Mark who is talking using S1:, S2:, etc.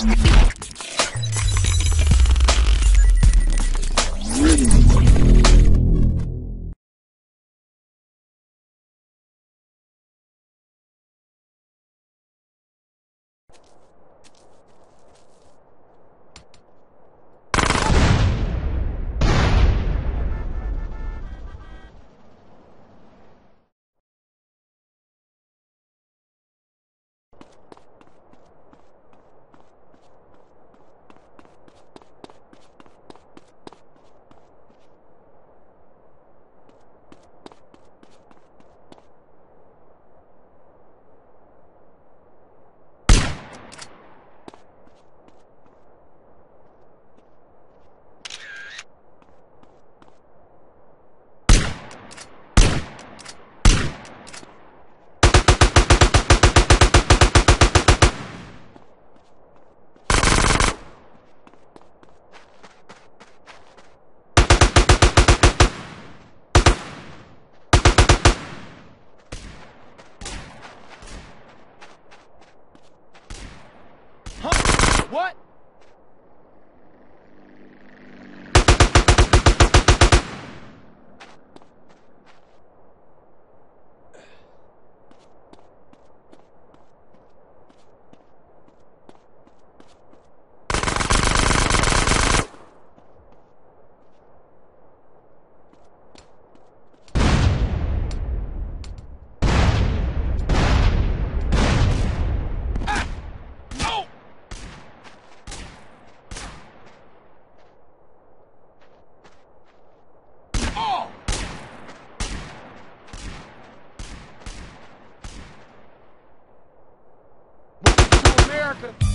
S1: みんな。
S2: What?
S3: America.